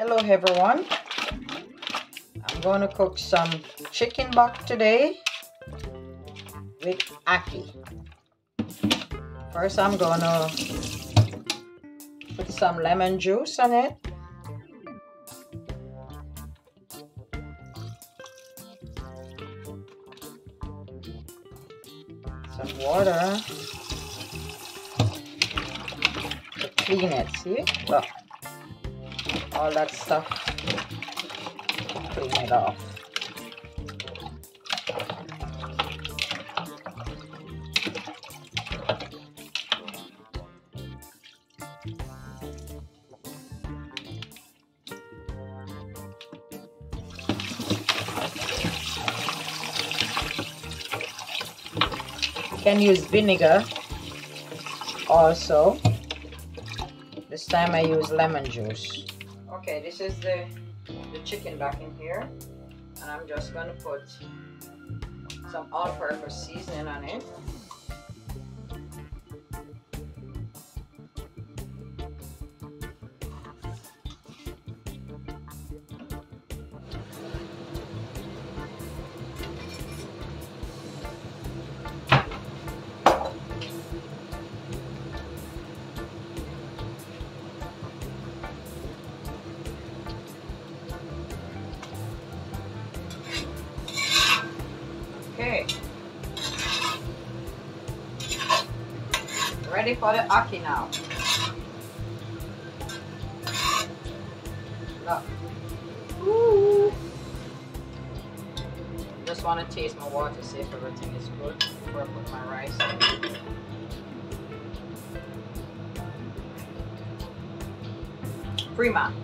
Hello everyone. I'm going to cook some chicken back today with ackee. First I'm going to put some lemon juice on it. Some water. To clean it, see? Look all that stuff. Clean it off can use vinegar also. This time I use lemon juice Okay, this is the, the chicken back in here. And I'm just to put some all-purpose seasoning on it. Ready for the ackee now. Look. Ooh. Just want to taste my water, to see if everything is good before I put my rice in. Prima.